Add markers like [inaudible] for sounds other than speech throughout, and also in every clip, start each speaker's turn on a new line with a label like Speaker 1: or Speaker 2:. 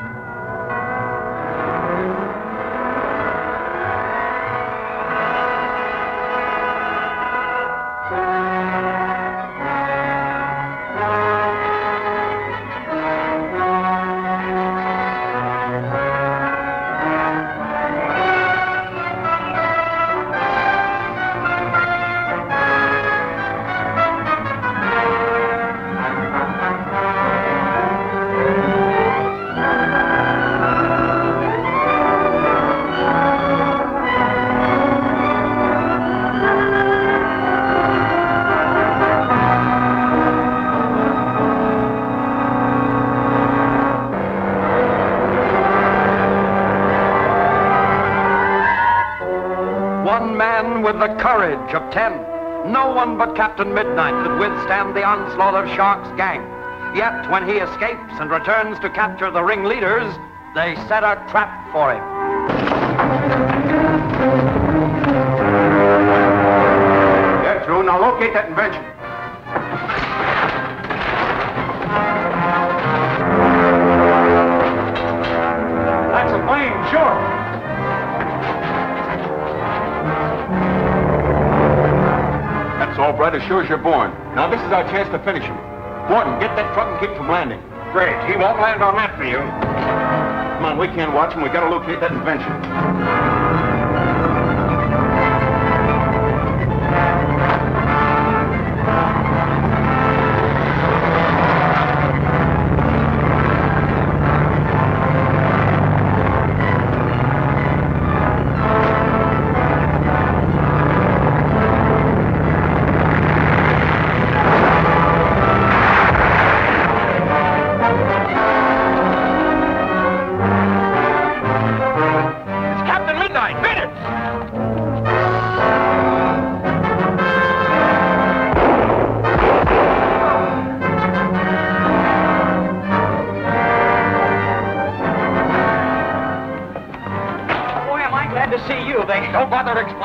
Speaker 1: One courage of ten. No one but Captain Midnight could withstand the onslaught of Shark's gang. Yet when he escapes and returns to capture the ringleaders, they set a trap for him.
Speaker 2: Get through. Now locate that invention. All as sure as you're born. Now this is our chance to finish him. Morton, get that truck and keep from landing. Great. He won't land on that for you. Come on, we can't watch him. We gotta locate that invention.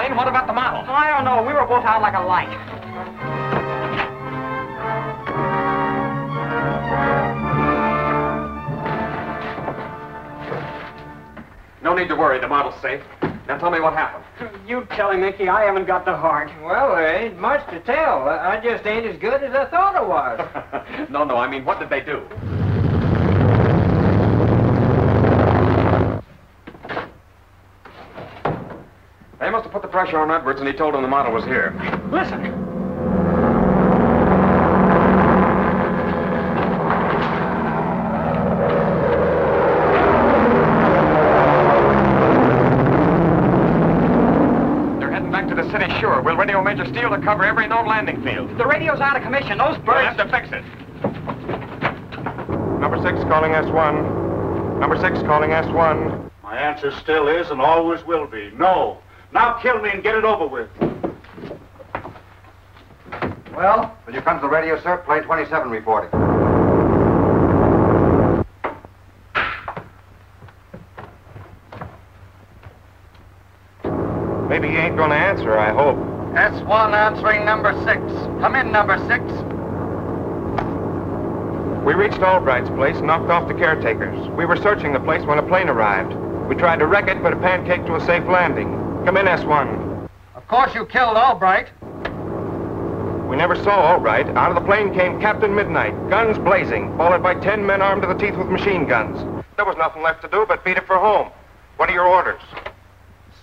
Speaker 1: Bother to explain. What about the model?
Speaker 3: I don't know. We were both out like a light.
Speaker 1: No need to worry. The model's safe. Now tell me what happened.
Speaker 3: You tell him, Mickey. I haven't got the heart.
Speaker 4: Well, there ain't much to tell. I I just ain't as good as I thought I was. [laughs]
Speaker 1: no, no. I mean, what did they do? They must have put the pressure on Edwards, and he told him the model was here.
Speaker 3: Listen.
Speaker 1: They're heading back to the city sure. We'll radio Major Steele to cover every known landing field.
Speaker 3: The radio's out of commission. Those
Speaker 1: We'll
Speaker 3: birds.
Speaker 1: have to fix it.
Speaker 2: Number six calling S1. Number six calling S1.
Speaker 5: My answer still is and always will be no. Now kill me and get it over with.
Speaker 2: Well? When you come to the radio, sir, plane 27 reporting. Maybe he ain't gonna answer, I hope.
Speaker 1: S1 answering number six. Come in, number six.
Speaker 2: We reached Albright's place and knocked off the caretakers. We were searching the place when a plane arrived. We tried to wreck it, but it pancaked to a safe landing. Come in, S1.
Speaker 1: Of course you killed Albright.
Speaker 2: We never saw Albright. Out of the plane came Captain Midnight, guns blazing, followed by ten men armed to the teeth with machine guns. There was nothing left to do but beat it for home. What are your orders?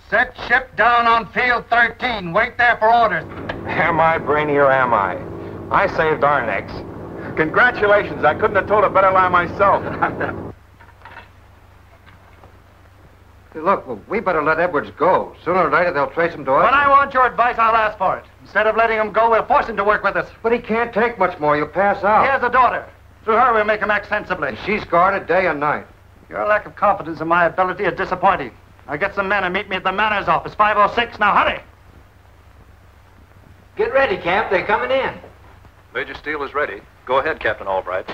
Speaker 1: Set ship down on field 13. Wait there for orders.
Speaker 2: Am I brainy or am I? I saved our necks. Congratulations. I couldn't have told a better lie myself. [laughs] Look, we better let Edwards go. Sooner or later, they'll trace him to us.
Speaker 1: When I want your advice, I'll ask for it. Instead of letting him go, we'll force him to work with us.
Speaker 2: But he can't take much more. You'll pass out.
Speaker 1: He has a daughter. Through her, we'll make him act sensibly.
Speaker 2: She's guarded day and night.
Speaker 1: Your lack of confidence in my ability is disappointing. Now get some men and meet me at the Manners office, 506. Now hurry!
Speaker 4: Get ready, Cap. They're coming in.
Speaker 6: Major Steele is ready. Go ahead, Captain Albright.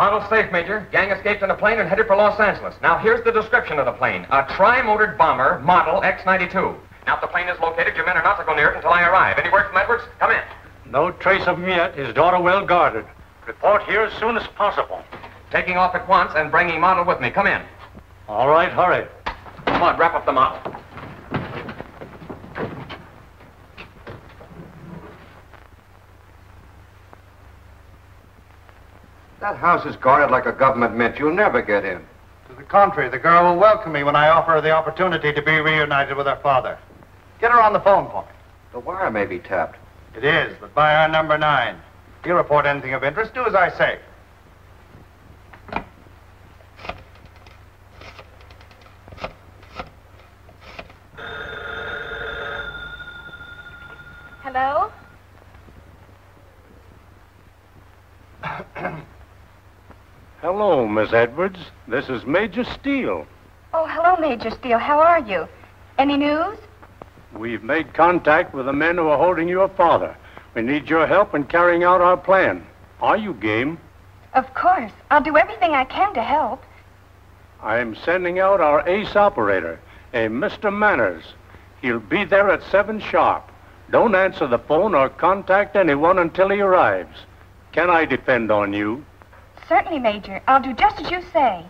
Speaker 1: Model safe, Major. Gang escaped in a plane and headed for Los Angeles. Now here's the description of the plane. A tri-motored bomber, model X-92. Now if the plane is located, your men are not to go near it until I arrive. Any word from Edwards? Come in.
Speaker 5: No trace of him yet. His daughter well guarded. Report here as soon as possible.
Speaker 7: Taking off at once and bringing model with me. Come in.
Speaker 5: All right, hurry.
Speaker 7: Come on, wrap up the model.
Speaker 8: That house is guarded like a government mint. You'll never get in.
Speaker 1: To the contrary, the girl will welcome me when I offer her the opportunity to be reunited with her father. Get her on the phone for me.
Speaker 8: The wire may be tapped.
Speaker 1: It is, but by our number nine. If you report anything of interest, do as I say.
Speaker 9: Hello?
Speaker 5: Hello, Miss Edwards. This is Major Steele.
Speaker 9: Oh, hello, Major Steele. How are you? Any news?
Speaker 5: We've made contact with the men who are holding your father. We need your help in carrying out our plan. Are you game?
Speaker 9: Of course. I'll do everything I can to help.
Speaker 5: I'm sending out our ace operator, a Mr. Manners. He'll be there at 7 sharp. Don't answer the phone or contact anyone until he arrives. Can I depend on you?
Speaker 9: Certainly, Major. I'll do just as you say.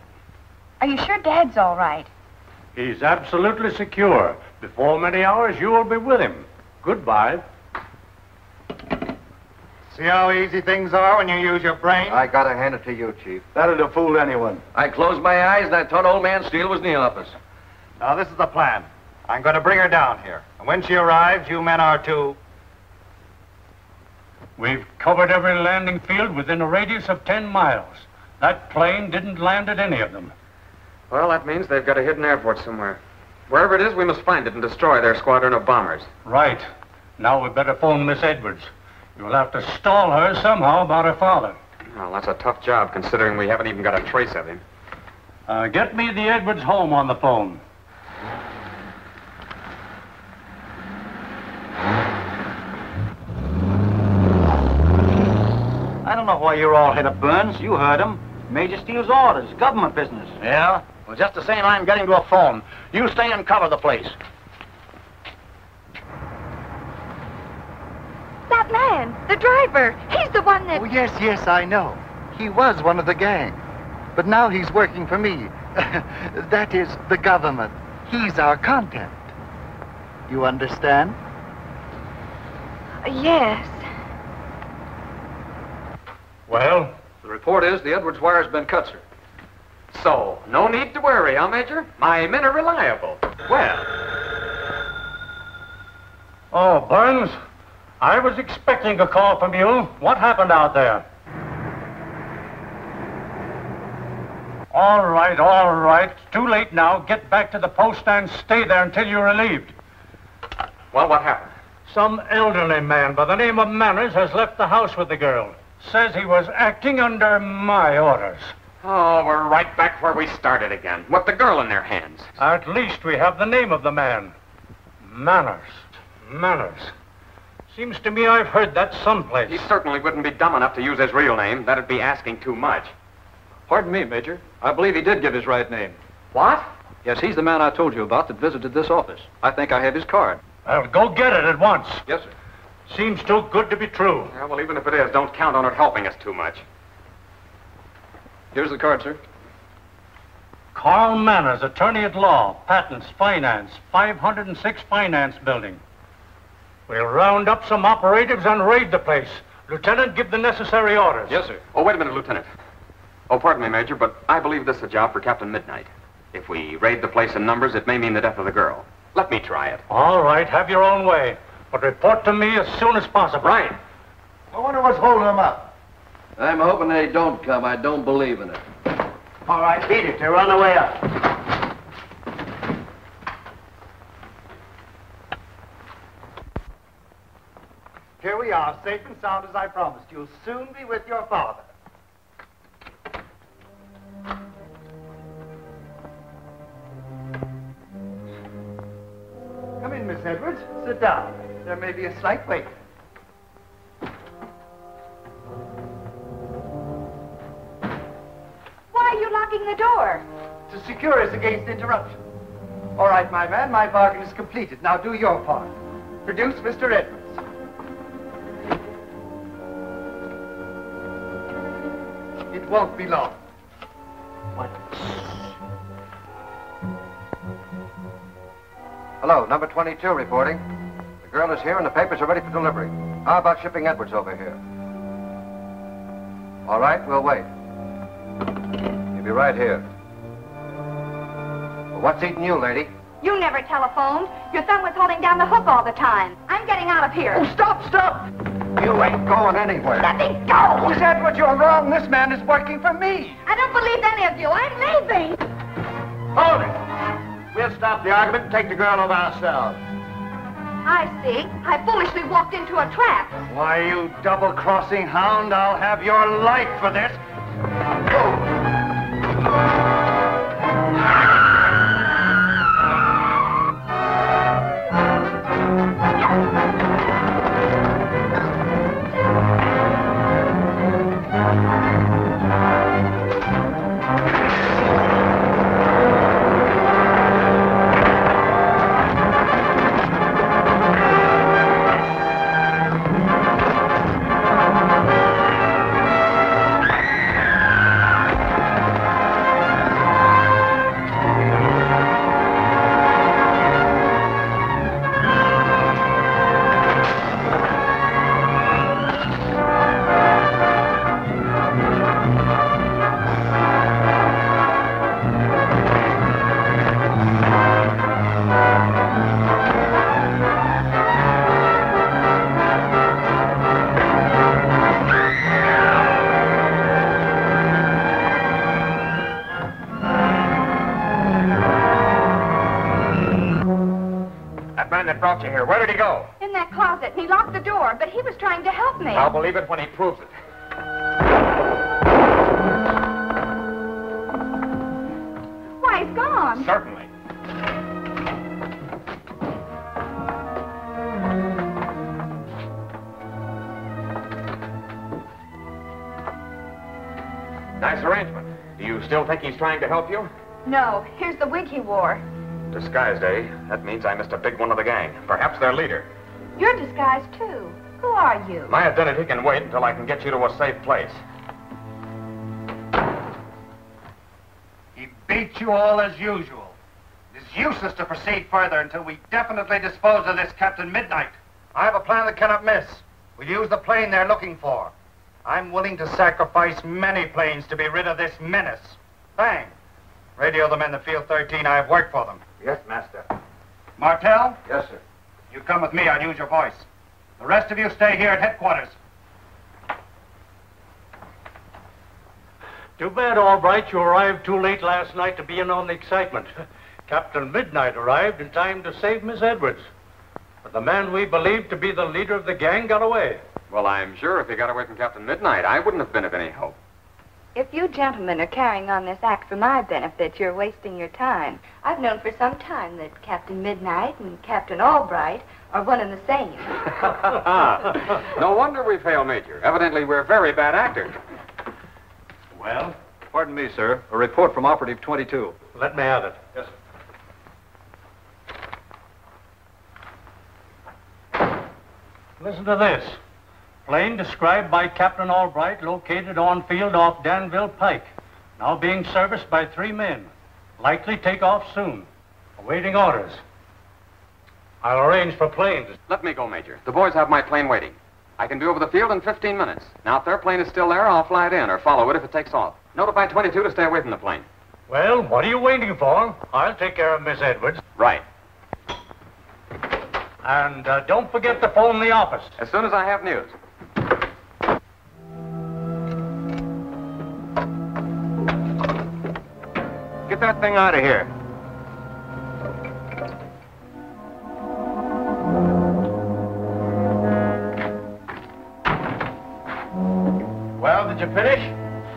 Speaker 9: Are you sure Dad's all right?
Speaker 5: He's absolutely secure. Before many hours, you will be with him. Goodbye.
Speaker 1: See how easy things are when you use your brain?
Speaker 8: I gotta hand it to you, Chief.
Speaker 1: That'd have fooled anyone.
Speaker 7: I closed my eyes and I thought old man Steele was in the office.
Speaker 1: Now, this is the plan. I'm going to bring her down here. And when she arrives, you men are to...
Speaker 5: We've covered every landing field within a radius of 10 miles. That plane didn't land at any of them.
Speaker 7: Well, that means they've got a hidden airport somewhere. Wherever it is, we must find it and destroy their squadron of bombers.
Speaker 5: Right. Now we better phone Miss Edwards. You'll have to stall her somehow about her father.
Speaker 7: Well, that's a tough job, considering we haven't even got a trace of him.
Speaker 5: Uh, get me the Edwards home on the phone.
Speaker 10: Know why you're all head up, Burns. You heard him. Major Steele's orders. Government business.
Speaker 11: Yeah? Well, just the same, I'm getting to a phone. You stay and cover the place.
Speaker 9: That man, the driver, he's the one that...
Speaker 12: Oh, yes, yes, I know. He was one of the gang. But now he's working for me. [laughs] that is, the government. He's our contact. You understand?
Speaker 9: Yes.
Speaker 7: Well? The report is the Edwards wire's been cut, sir. So, no need to worry, huh, Major? My men are reliable. Well,
Speaker 5: Oh, Burns, I was expecting a call from you. What happened out there? All right, all right. It's too late now. Get back to the post and stay there until you're relieved.
Speaker 7: well, what happened?
Speaker 5: Some elderly man by the name of Manners has left the house with the girl. Says he was acting under my orders.
Speaker 7: Oh, we're right back where we started again, with the girl in their hands.
Speaker 5: At least we have the name of the man. Manners. Manners. Seems to me I've heard that someplace.
Speaker 7: He certainly wouldn't be dumb enough to use his real name. That'd be asking too much.
Speaker 6: Pardon me, Major. I believe he did give his right name.
Speaker 7: What?
Speaker 6: Yes, he's the man I told you about that visited this office. I think I have his card.
Speaker 5: Well, go get it at once.
Speaker 6: Yes, sir.
Speaker 5: Seems too good to be true.
Speaker 7: Yeah, well, even if it is, don't count on it helping us too much.
Speaker 6: Here's the card, sir.
Speaker 5: Carl Manners, attorney at law, patents, finance, 506 Finance Building. We'll round up some operatives and raid the place. Lieutenant, give the necessary orders.
Speaker 6: Yes, sir.
Speaker 7: Oh, wait a minute, Lieutenant. Oh, pardon me, Major, but I believe this is a job for Captain Midnight. If we raid the place in numbers, it may mean the death of the girl. Let me try it.
Speaker 5: All right, have your own way. But report to me as soon as possible.
Speaker 7: Right.
Speaker 1: I wonder what's holding them up.
Speaker 13: I'm hoping they don't come. I don't believe in it.
Speaker 11: All right, beat it. They're on the way up.
Speaker 1: Here we are, safe and sound as I promised. You'll soon be with your father. Come in, Miss Edwards. Sit down. There may be a slight wait.
Speaker 9: Why are you locking the door?
Speaker 12: To secure us against interruption. All right, my man, my bargain is completed. Now do your part. Produce Mr. Edwards. It won't be long. What?
Speaker 14: Hello, number 22 reporting. The girl is here and the papers are ready for delivery. How about shipping Edwards over here? All right, we'll wait. You'll be right here. Well, what's eating you, lady?
Speaker 9: You never telephoned. Your thumb was holding down the hook all the time. I'm getting out of here.
Speaker 12: Oh, stop, stop!
Speaker 14: You ain't going anywhere.
Speaker 9: Let me go!
Speaker 12: Miss Edwards, you're wrong. This man is working for me.
Speaker 9: I don't believe any of you. I'm leaving.
Speaker 1: Hold it. We'll stop the argument and take the girl over ourselves.
Speaker 9: I see. I foolishly walked into a trap.
Speaker 1: Why, you double-crossing hound, I'll have your life for this.
Speaker 2: Brought you here, where did he go?
Speaker 9: In that closet, and he locked the door, but he was trying to help me.
Speaker 2: I'll believe it when he proves it.
Speaker 9: Why, he's gone.
Speaker 2: Certainly. Nice arrangement. Do you still think he's trying to help you?
Speaker 9: No, here's the wig he wore.
Speaker 2: Disguised, eh? That means I missed a big one of the gang. Perhaps their leader.
Speaker 9: You're disguised, too. Who are you?
Speaker 2: My identity can wait until I can get you to a safe place.
Speaker 1: He beat you all as usual. It is useless to proceed further until we definitely dispose of this Captain Midnight. I have a plan that cannot miss. We'll use the plane they're looking for. I'm willing to sacrifice many planes to be rid of this menace. Bang. Radio them in the Field 13. I have worked for them.
Speaker 14: Yes, Master.
Speaker 1: Martel,
Speaker 14: Yes, sir.
Speaker 1: you come with me. I'll use your voice. The rest of you stay here at headquarters.
Speaker 5: Too bad, Albright, you arrived too late last night to be in on the excitement. [laughs] Captain Midnight arrived in time to save Miss Edwards. But the man we believed to be the leader of the gang got away.
Speaker 7: Well, I'm sure if he got away from Captain Midnight, I wouldn't have been of any help.
Speaker 9: If you gentlemen are carrying on this act for my benefit, you're wasting your time. I've known for some time that Captain Midnight and Captain Albright are one and the same. [laughs]
Speaker 7: no wonder we fail, Major. Evidently, we're very bad actors.
Speaker 6: Well? Pardon me, sir. A report from Operative 22.
Speaker 5: Let me have it.
Speaker 6: Yes, sir.
Speaker 5: Listen to this. Plane described by Captain Albright located on field off Danville Pike. Now being serviced by three men. Likely take off soon. Awaiting orders. I'll arrange for planes.
Speaker 7: Let me go, Major. The boys have my plane waiting. I can be over the field in 15 minutes. Now, if their plane is still there, I'll fly it in or follow it if it takes off. Notify 22 to stay away from the plane.
Speaker 5: Well, what are you waiting for? I'll take care of Miss Edwards.
Speaker 7: Right.
Speaker 5: And uh, don't forget to phone the office.
Speaker 7: As soon as I have news.
Speaker 2: That thing out of here.
Speaker 1: Well, did you finish?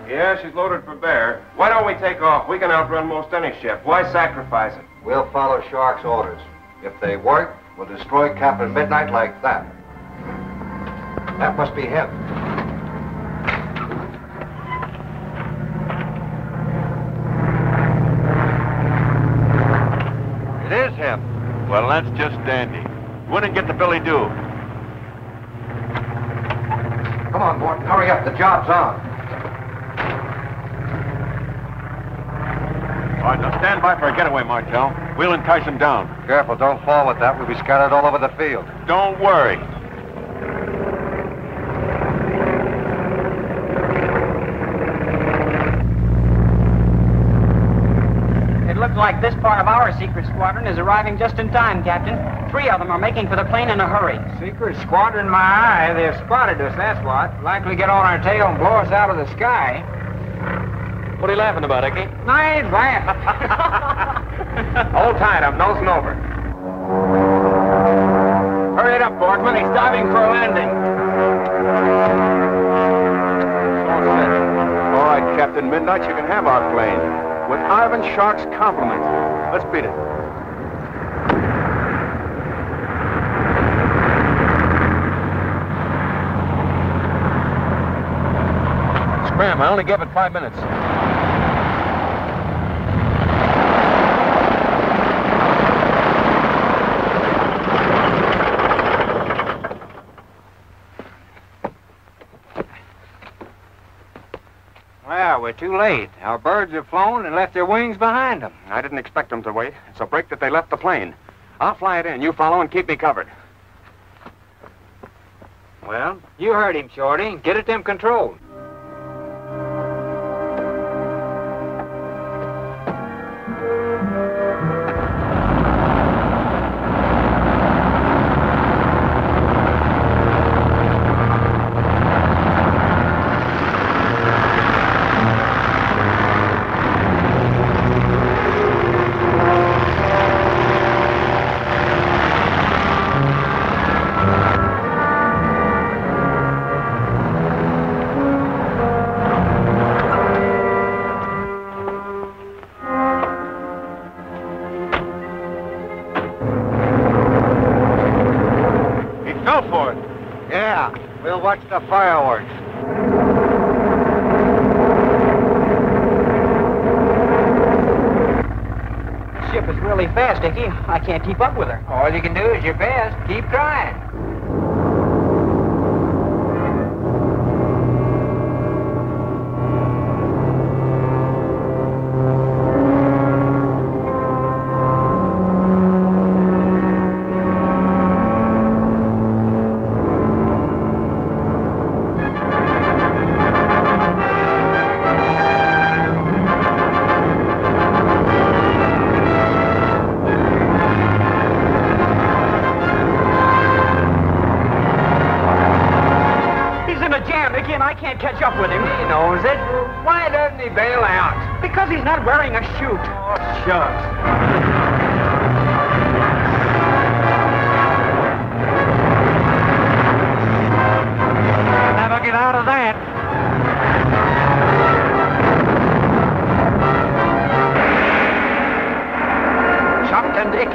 Speaker 2: Yeah, she's loaded for bear. Why don't we take off? We can outrun most any ship. Why sacrifice it?
Speaker 14: We'll follow Shark's orders. If they work, we'll destroy Captain Midnight like that. That must be him.
Speaker 2: Well, that's just dandy. Go in and get the billet-doux.
Speaker 14: Come on, Morton, hurry up. The job's on.
Speaker 15: All right, now stand by for a getaway, Martel. We'll entice him down.
Speaker 14: Careful, don't fall with that. We'll be scattered all over the field.
Speaker 15: Don't worry.
Speaker 3: Looks like this part of our secret squadron is arriving just in time, Captain. Three of them are making for the plane in a hurry.
Speaker 4: Secret squadron, my eye. They've spotted us, that's what. Likely get on our tail and blow us out of the sky.
Speaker 7: What are you laughing about, Icky?
Speaker 4: I ain't laughing. [laughs]
Speaker 7: Hold tight, I'm nosing over.
Speaker 4: Hurry it up, Borkman. He's diving for a landing.
Speaker 15: All right, Captain Midnight, you can have our plane. With Ivan Shark's compliments. Let's beat it.
Speaker 7: Scram, I only gave it five minutes.
Speaker 4: Well, we're too late. Our birds have flown and left their wings behind them.
Speaker 7: I didn't expect them to wait. It's a break that they left the plane. I'll fly it in. You follow and keep me covered.
Speaker 4: Well, you heard him, Shorty. Get at them controls.
Speaker 15: He fell for it.
Speaker 14: Yeah, we'll watch the fireworks.
Speaker 3: The ship is really fast, Icky. I can't keep up with her.
Speaker 4: All you can do is your best. Keep trying.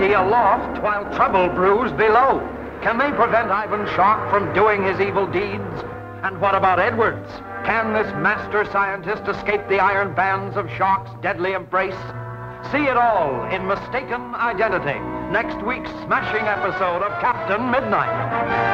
Speaker 1: Aloft while trouble brews below. Can they prevent Ivan Shark from doing his evil deeds? And what about Edwards? Can this master scientist escape the iron bands of Shark's deadly embrace? See it all in Mistaken Identity, next week's smashing episode of Captain Midnight.